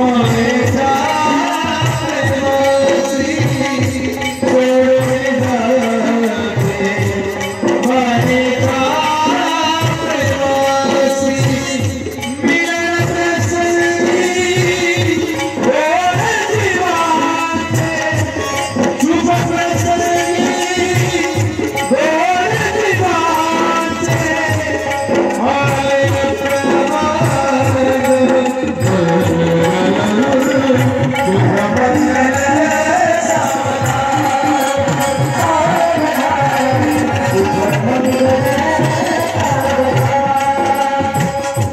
Thank